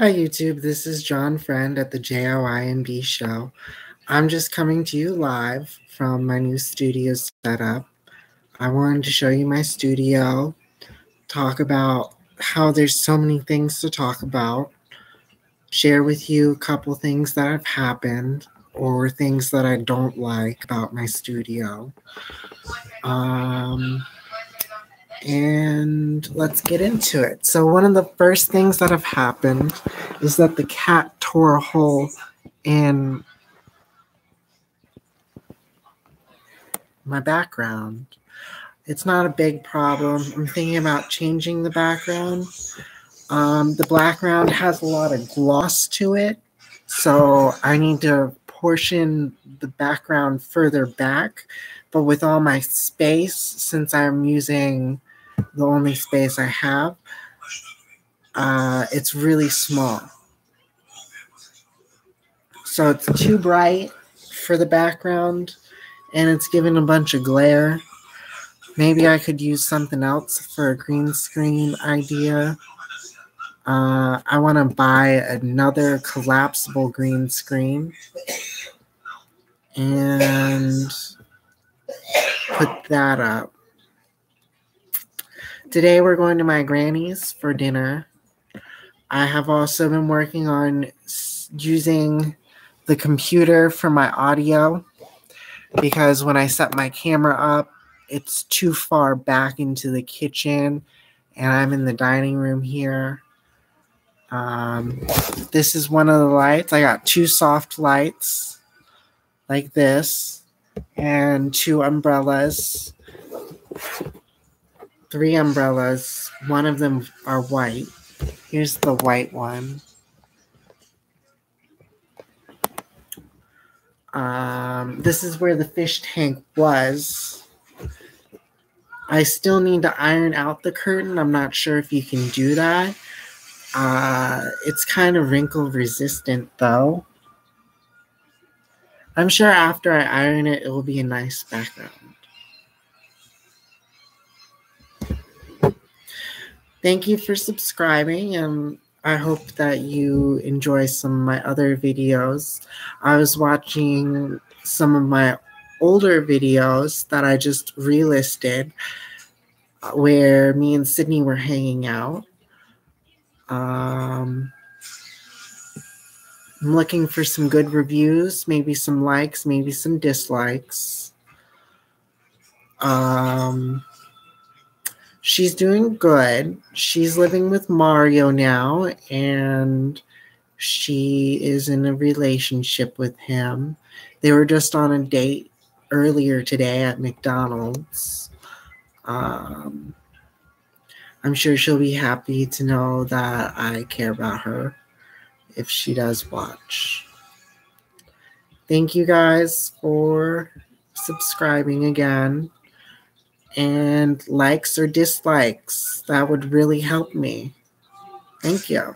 Hi, YouTube. This is John Friend at the JOINB show. I'm just coming to you live from my new studio setup. I wanted to show you my studio, talk about how there's so many things to talk about, share with you a couple things that have happened or things that I don't like about my studio. Um, and let's get into it. So, one of the first things that have happened is that the cat tore a hole in my background. It's not a big problem. I'm thinking about changing the background. Um, the background has a lot of gloss to it, so I need to portion the background further back. But with all my space, since I'm using the only space I have, uh, it's really small. So it's too bright for the background and it's giving a bunch of glare. Maybe I could use something else for a green screen idea. Uh, I want to buy another collapsible green screen and put that up. Today we're going to my granny's for dinner. I have also been working on using the computer for my audio because when I set my camera up, it's too far back into the kitchen and I'm in the dining room here. Um, this is one of the lights. I got two soft lights like this and two umbrellas three umbrellas. One of them are white. Here's the white one. Um, this is where the fish tank was. I still need to iron out the curtain. I'm not sure if you can do that. Uh, it's kind of wrinkle resistant though. I'm sure after I iron it, it will be a nice background. Thank you for subscribing and I hope that you enjoy some of my other videos. I was watching some of my older videos that I just relisted uh, where me and Sydney were hanging out. Um, I'm looking for some good reviews, maybe some likes, maybe some dislikes. Um, she's doing good. She's living with Mario now, and she is in a relationship with him. They were just on a date earlier today at McDonald's. Um, I'm sure she'll be happy to know that I care about her if she does watch. Thank you guys for subscribing again and likes or dislikes. That would really help me. Thank you.